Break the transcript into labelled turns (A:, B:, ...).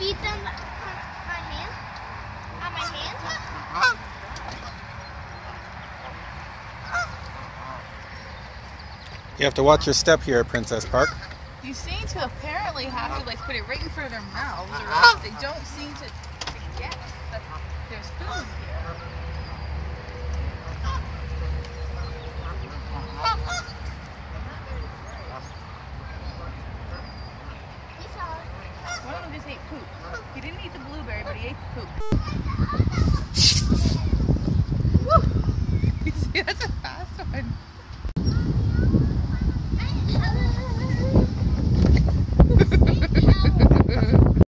A: eat them on my hand? On my hand?
B: You have to watch your step here at Princess Park.
C: You seem to apparently have to like put it right in front of their mouths, or else they don't seem to, Ronald just ate poop. He didn't eat the blueberry, but he ate the poop. Woo! You see, that's a